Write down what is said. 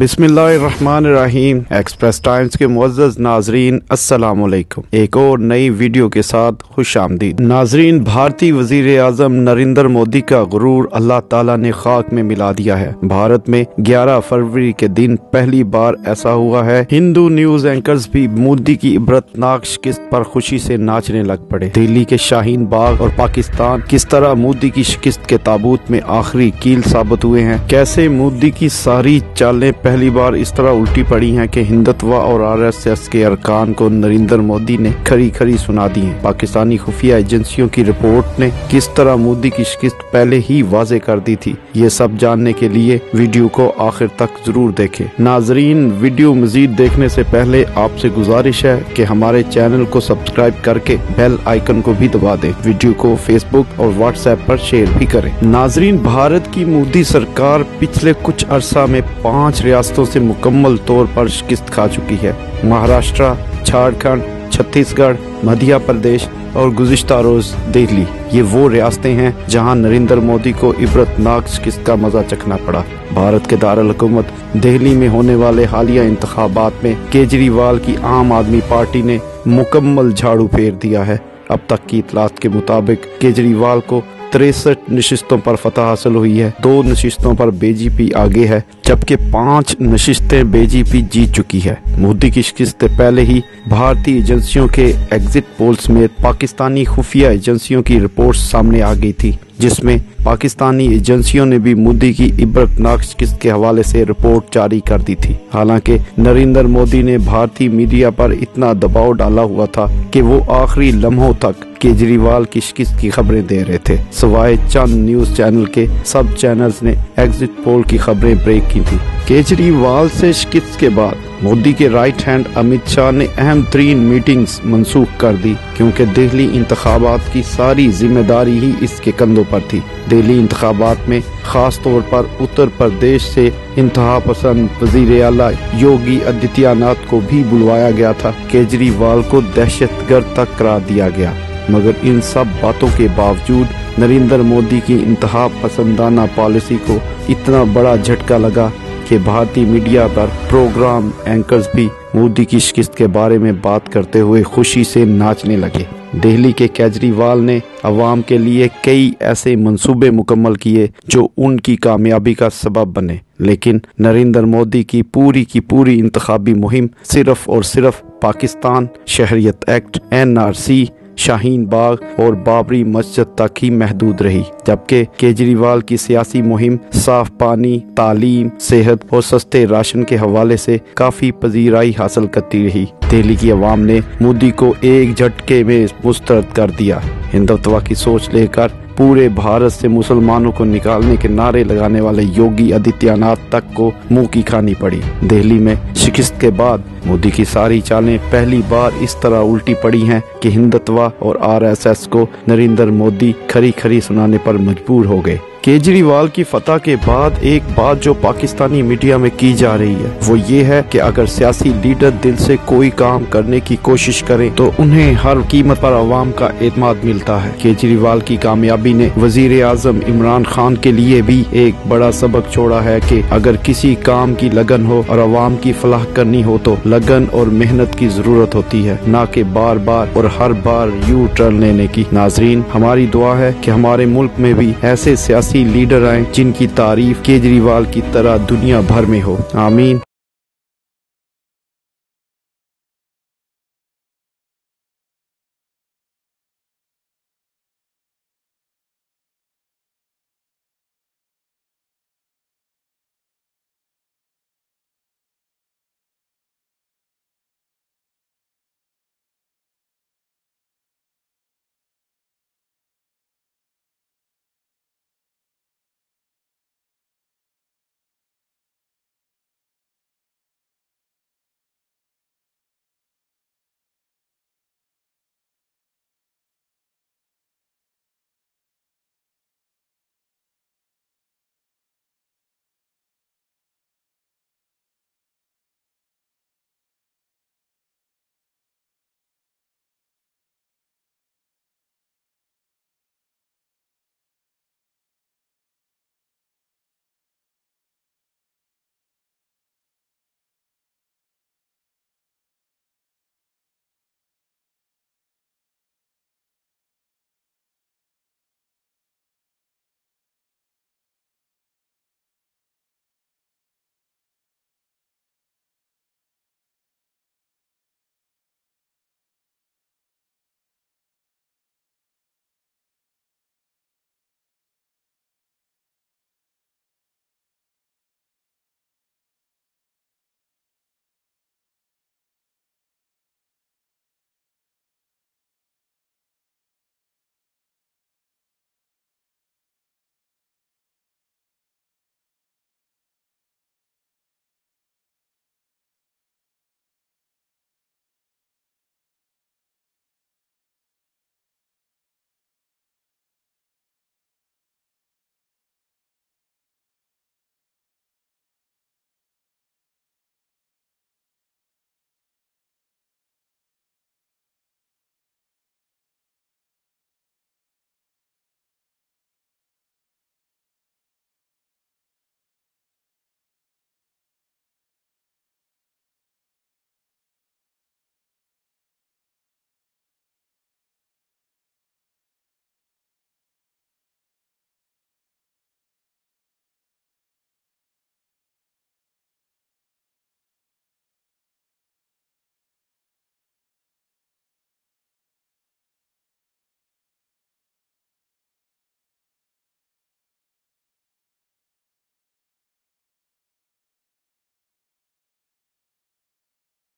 بسم اللہ الرحمن الرحیم، ایکسپریس ٹائمز کے معزز ناظرین، السلام علیکم۔ ایک اور نئی ویڈیو کے ساتھ خوش آمدید۔ ناظرین، بھارتی وزیر اعظم نریندر مودی کا غرور اللہ تعالیٰ نے خاک میں ملا دیا ہے۔ بھارت میں گیارہ فروری کے دن پہلی بار ایسا ہوا ہے۔ ہندو نیوز اینکرز بھی مودی کی عبرتناک شکست پر خوشی سے ناچنے لگ پڑے۔ دلی کے شاہین باغ اور پاکستان کس طرح مودی کی شکست کے تابوت میں آخری کیل ثابت ہوئے ہیں۔ کیسے مودی کی ساری چالیں پہلی بار اس طرح الٹی پڑی ہیں کہ ہندتوا اور آر ایس ایس کے ارکان کو نریندر مودی نے کھری کھری سنا دی ہیں۔ پاکستانی خفیہ ایجنسیوں کی رپورٹ نے کس طرح مودی کی شکست پہلے ہی واضح کر دی تھی، یہ سب جاننے کے لیے ویڈیو کو آخر تک ضرور دیکھیں۔ ناظرین، ویڈیو مزید دیکھنے سے پہلے آپ سے گزارش ہے کہ ہمارے چینل کو سبسکرائب کر کے بیل آئیکن کو بھی دبا دیں۔ ویڈیو کو فیس بک اور واٹس ایپ پر شیئر بھی کریں۔ ناظرین، بھارت کی مودی سرکار پچھلے کچھ عرصہ میں پانچ ریاستوں سے مکمل طور پر شکست کھا چکی ہے۔ مہاراشٹرا، جھارکھنڈ چھتیس گڑھ مدھیہ پردیش اور گزشتہ روز دہلی۔ یہ وہ ریاستیں ہیں جہاں نریندر مودی کو عبرتناک شکست کا مزہ چکنا پڑا۔ بھارت کے دارالحکومت دہلی میں ہونے والے حالیہ انتخابات میں کیجریوال کی عام آدمی پارٹی نے مکمل جھاڑو پھیر دیا ہے۔ اب تک کی اطلاعات کے مطابق کیجریوال کو تریسٹھ نشستوں پر فتح حاصل ہوئی ہے۔ دو نشستوں پر بی جے پی آگے ہے، جبکہ پانچ نشستیں بی جے پی جیت چکی ہے۔ مودی کی شکست پہلے ہی بھارتی ایجنسیوں کے ایگزٹ پولز میں پاکستانی خفیہ ایجنسیوں کی رپورٹ سامنے آ گئی تھی، جس میں پاکستانی ایجنسیوں نے بھی مودی کی عبرتناک شکست کے حوالے سے رپورٹ جاری کر دی تھی۔ حالانکہ نریندر مودی نے بھارتی میڈیا پر اتنا دباؤ ڈالا ہوا تھا کہ وہ آخری لمحوں تک کیجریوال کی شکست کی خبریں دے رہے تھے۔ سوائے چند نیوز چینل کے سب چینلز نے ایگزٹ پول کی خبریں بریک کی تھی کیجریوال سے شکست کے بعد مودی کے رائٹ ہینڈ امیت شاہ نے اہم ترین میٹنگز منسوخ کر دی، کیونکہ دہلی انتخابات کی ساری ذمہ داری ہی اس کے کندھوں پر تھی۔ دہلی انتخابات میں خاص طور پر اتر پردیش سے انتہا پسند وزیر اعلیٰ یوگی آدتیہ ناتھ کو بھی بلوایا گیا تھا۔ کیجریوال کو دہشت گرد تک قرار دیا گیا۔ مگر ان سب باتوں کے باوجود نریندر مودی کی انتہا پسندانہ پالیسی کو اتنا بڑا جھٹکا لگا کہ بھارتی میڈیا پر پروگرام اینکرز بھی مودی کی شکست کے بارے میں بات کرتے ہوئے خوشی سے ناچنے لگے۔ دہلی کے کیجریوال نے عوام کے لیے کئی ایسے منصوبے مکمل کیے جو ان کی کامیابی کا سبب بنے۔ لیکن نریندر مودی کی پوری کی پوری انتخابی مہم صرف اور صرف پاکستان شہریت act, N R C Shaheen Bagh اور بابری مسجد تک ہی محدود رہی، جبکہ کیجریوال کی سیاسی مہم صاف پانی، تعلیم، صحت اور سستے راشن کے حوالے سے کافی پذیرائی حاصل کرتی رہی۔ دہلی کی عوام نے مودی کو ایک جھٹکے میں مسترد کر دیا۔ ہندوتوا کی سوچ لے کر پورے بھارت سے مسلمانوں کو نکالنے کے نعرے لگانے والے یوگی آدتیہ ناتھ تک کو منہ کی کھانی پڑی۔ دہلی میں شکست کے بعد مودی کی ساری چالیں پہلی بار اس طرح الٹی پڑی ہیں کہ ہندتوا اور آر ایس ایس کو نریندر مودی کھری کھری سنانے پر مجبور ہو گئے۔ کیجریوال کی فتح کے بعد ایک بات جو پاکستانی میڈیا میں کی جا رہی ہے، وہ یہ ہے کہ اگر سیاسی لیڈر دل سے کوئی کام کرنے کی کوشش کریں تو انہیں ہر قیمت پر عوام کا اعتماد ملتا ہے۔ کیجریوال کی کامیابی نے وزیر اعظم عمران خان کے لیے بھی ایک بڑا سبق چھوڑا ہے کہ اگر کسی کام کی لگن ہو اور عوام کی فلاح کرنی ہو تو لگن اور محنت کی ضرورت ہوتی ہے، نہ کہ بار بار اور ہر بار یو ٹرن لینے کی۔ ناظرین، ہماری دعا ہے کہ ہمارے ملک میں بھی ایسے سیاسی لیڈر آئیں جن کی تعریف کیجریوال کی طرح دنیا بھر میں ہو۔ آمین۔